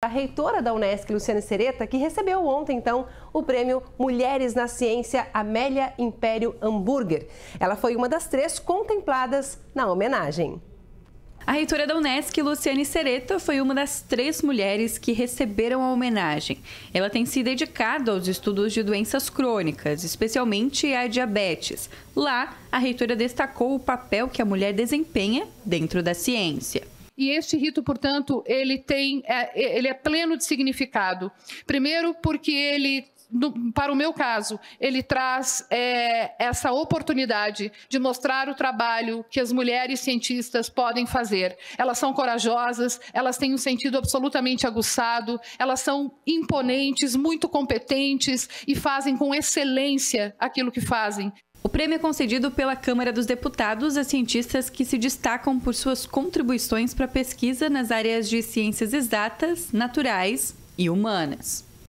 A reitora da Unesc, Luciane Sereta, que recebeu ontem, então, o prêmio Mulheres na Ciência Amélia Império Hamburger. Ela foi uma das três contempladas na homenagem. A reitora da Unesc, Luciane Sereta, foi uma das três mulheres que receberam a homenagem. Ela tem se dedicado aos estudos de doenças crônicas, especialmente a diabetes. Lá, a reitora destacou o papel que a mulher desempenha dentro da ciência. E este rito, portanto, ele tem, é, ele é pleno de significado. Primeiro, porque ele no, para o meu caso, ele traz é, essa oportunidade de mostrar o trabalho que as mulheres cientistas podem fazer. Elas são corajosas, elas têm um sentido absolutamente aguçado, elas são imponentes, muito competentes e fazem com excelência aquilo que fazem. O prêmio é concedido pela Câmara dos Deputados a cientistas que se destacam por suas contribuições para a pesquisa nas áreas de ciências exatas, naturais e humanas.